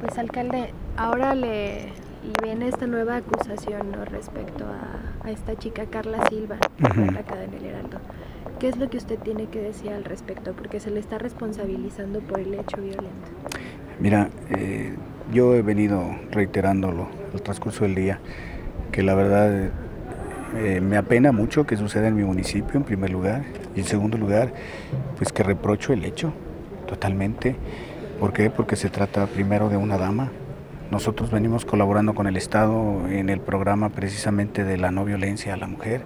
Pues alcalde, ahora le, viene esta nueva acusación respecto a, esta chica Carla Silva, atacada en el Heraldo. ¿Qué es lo que usted tiene que decir al respecto? Porque se le está responsabilizando por el hecho violento. Mira, eh, yo he venido reiterándolo el transcurso del día, que la verdad eh, me apena mucho que suceda en mi municipio en primer lugar y en segundo lugar, pues que reprocho el hecho totalmente. ¿Por qué? Porque se trata primero de una dama. Nosotros venimos colaborando con el Estado en el programa precisamente de la no violencia a la mujer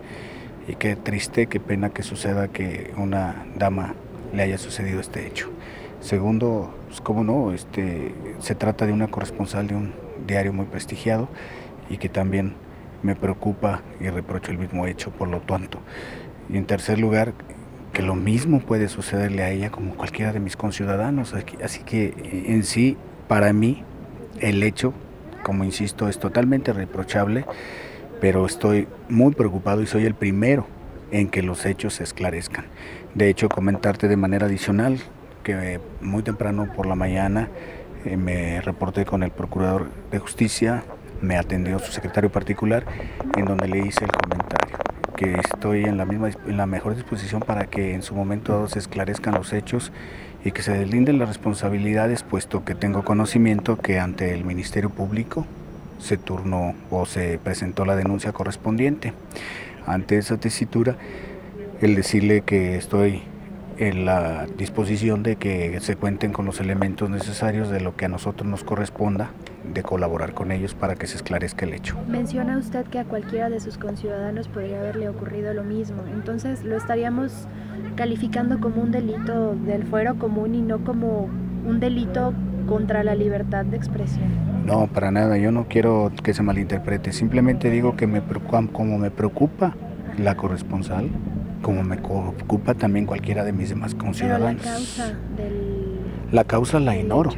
y qué triste, qué pena que suceda que una dama le haya sucedido este hecho. Segundo, pues cómo no, este, se trata de una corresponsal de un diario muy prestigiado y que también me preocupa y reprocho el mismo hecho, por lo tanto. Y en tercer lugar, lo mismo puede sucederle a ella como cualquiera de mis conciudadanos. Así que en sí, para mí, el hecho, como insisto, es totalmente reprochable, pero estoy muy preocupado y soy el primero en que los hechos se esclarezcan. De hecho, comentarte de manera adicional que muy temprano por la mañana eh, me reporté con el Procurador de Justicia, me atendió su secretario particular, en donde le hice el comentario que estoy en la misma en la mejor disposición para que en su momento se esclarezcan los hechos y que se deslinden las responsabilidades, puesto que tengo conocimiento que ante el Ministerio Público se turnó o se presentó la denuncia correspondiente. Ante esa tesitura, el decirle que estoy en la disposición de que se cuenten con los elementos necesarios de lo que a nosotros nos corresponda, de colaborar con ellos para que se esclarezca el hecho. Menciona usted que a cualquiera de sus conciudadanos podría haberle ocurrido lo mismo, entonces lo estaríamos calificando como un delito del fuero común y no como un delito contra la libertad de expresión. No, para nada, yo no quiero que se malinterprete, simplemente digo que me preocupa, como me preocupa la corresponsal, como me ocupa también cualquiera de mis demás conciudadanos. la causa del... La causa la ignoro.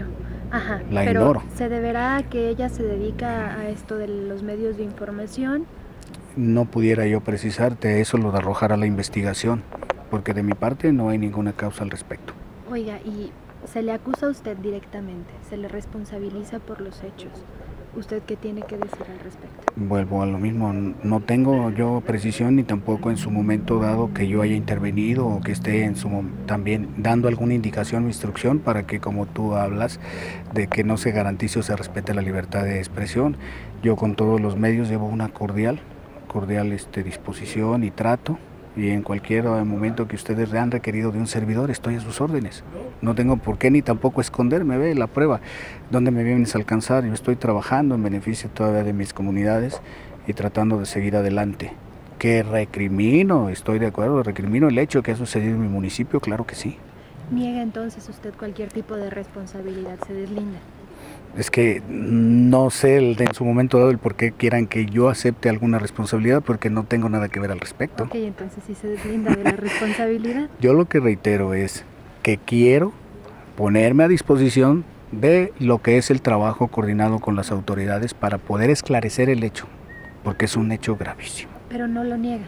Ajá, la pero ¿Se deberá a que ella se dedica a esto de los medios de información? No pudiera yo precisarte, eso lo arrojará la investigación, porque de mi parte no hay ninguna causa al respecto. Oiga, y se le acusa a usted directamente, se le responsabiliza por los hechos. ¿Usted qué tiene que decir al respecto? Vuelvo a lo mismo, no tengo yo precisión ni tampoco en su momento dado que yo haya intervenido o que esté en su también dando alguna indicación o instrucción para que como tú hablas de que no se garantice o se respete la libertad de expresión. Yo con todos los medios llevo una cordial, cordial este, disposición y trato y en cualquier momento que ustedes han requerido de un servidor estoy a sus órdenes. No tengo por qué ni tampoco esconderme, ve la prueba, donde me vienes a alcanzar. Yo estoy trabajando en beneficio todavía de mis comunidades y tratando de seguir adelante. ¿Que recrimino? Estoy de acuerdo, recrimino el hecho que ha sucedido en mi municipio, claro que sí. ¿Niega entonces usted cualquier tipo de responsabilidad? ¿Se deslinda? Es que no sé en su momento dado el por qué quieran que yo acepte alguna responsabilidad porque no tengo nada que ver al respecto. Ok, entonces sí se deslinda de la responsabilidad. Yo lo que reitero es que quiero ponerme a disposición de lo que es el trabajo coordinado con las autoridades para poder esclarecer el hecho, porque es un hecho gravísimo. Pero no lo niega.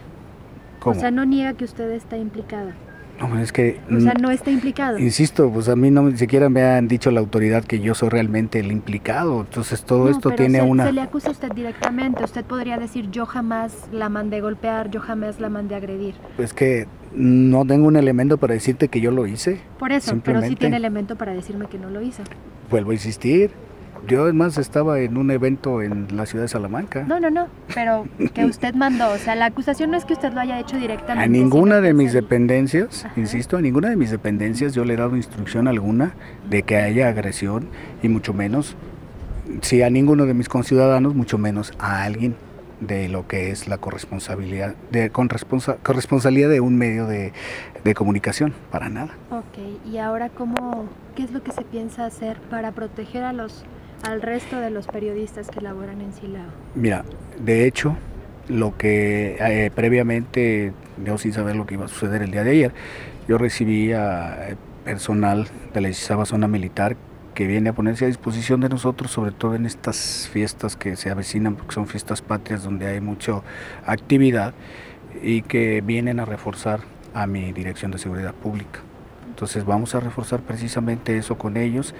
¿Cómo? O sea, no niega que usted está implicada. No, es que... O sea, no está implicado. Insisto, pues a mí no ni siquiera me han dicho la autoridad que yo soy realmente el implicado. Entonces todo esto tiene una... Se le acusa a usted directamente. Usted podría decir, yo jamás la mandé golpear, yo jamás la mandé agredir. Pues que no tengo un elemento para decirte que yo lo hice. Por eso, pero sí tiene elemento para decirme que no lo hizo. Vuelvo a insistir. Yo además estaba en un evento en la ciudad de Salamanca. No, no, no, pero que usted mandó, o sea, la acusación no es que usted lo haya hecho directamente. A ninguna de mis dependencias, insisto, a ninguna de mis dependencias yo le he dado instrucción alguna de que haya agresión y mucho menos, si a ninguno de mis conciudadanos, mucho menos a alguien de lo que es la corresponsabilidad, de corresponsabilidad de un medio de, de, comunicación, para nada. Ok, y ahora cómo, ¿qué es lo que se piensa hacer para proteger a los al resto de los periodistas que laboran en Silao? Mira, de hecho, lo que eh, previamente, yo sin saber lo que iba a suceder el día de ayer, yo recibí a eh, personal de la 16 zona militar que viene a ponerse a disposición de nosotros, sobre todo en estas fiestas que se avecinan, porque son fiestas patrias donde hay mucha actividad y que vienen a reforzar a mi dirección de seguridad pública. Entonces vamos a reforzar precisamente eso con ellos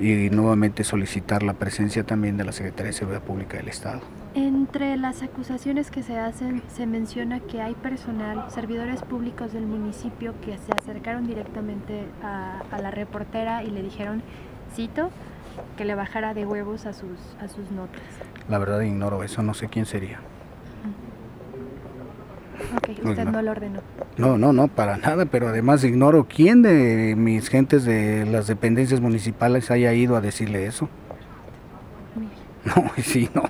y nuevamente solicitar la presencia también de la Secretaría de Seguridad Pública del Estado. Entre las acusaciones que se hacen se menciona que hay personal, servidores públicos del municipio que se acercaron directamente a, a la reportera y le dijeron, cito, que le bajara de huevos a sus, a sus notas. La verdad ignoro eso, no sé quién sería. Ok, usted no. no lo ordenó. No, no, no, para nada, pero además ignoro quién de mis gentes de las dependencias municipales haya ido a decirle eso. No, sí, no.